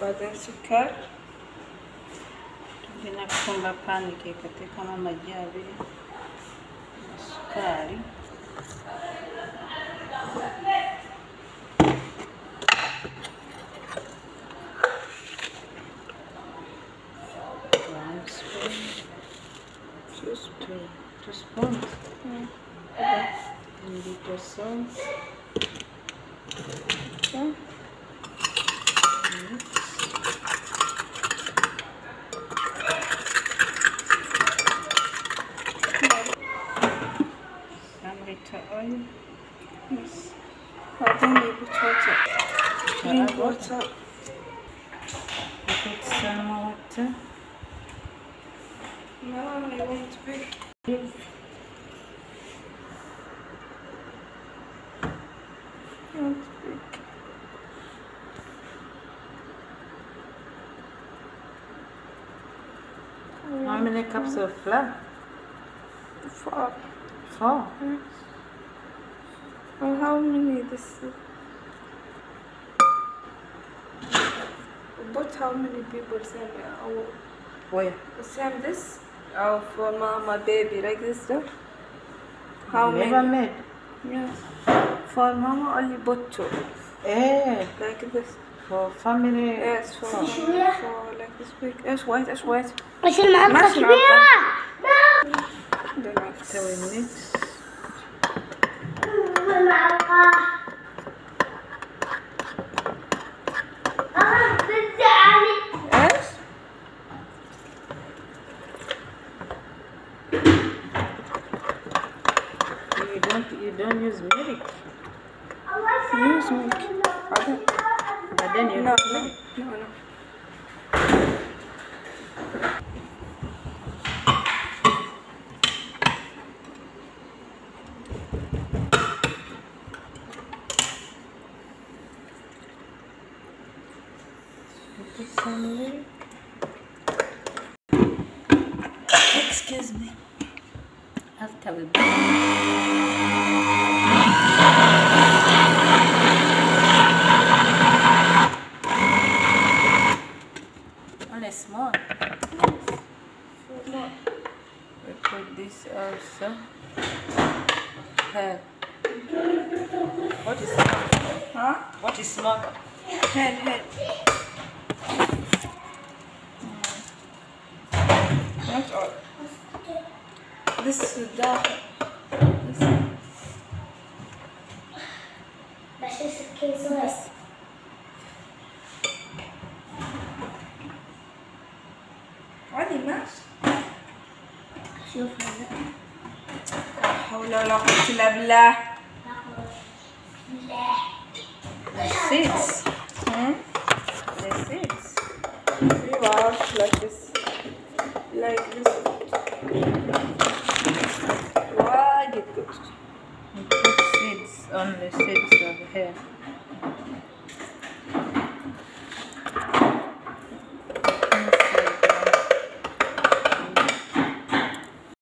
बाजार सुखा vina kufunga pani kiweka kama majavi na sukari Two spoons. Mm. Okay. And little salt. Okay. bitter. Yes. I don't need water. Put some water. No, I want big. want big. How many cups of flour? Four Four. Well, how many this? But how many people send me? Oh, Where? send this? Oh, for mama, baby, like this, though? How Never many? made. Yes. For mama, only but two. Eh, Like this. for family. Yes, for, four. for like this big. Yes, white, yes, white. مش المعلقة ماشي كبيرة then after we mix yes you don't you don't use milk use milk but then you no, no no no Excuse me. After we only small. We put this also. What is hell? Huh? What is mother? Hell, hell. Not all. This is the dark. This. is the a case of Olha, mas... Deixa eu fazer. حول ولا قوة إلا بالله. The seeds. Hmm? The seeds. We wash like this. Like this. Why did good? We put seeds on the seeds of here.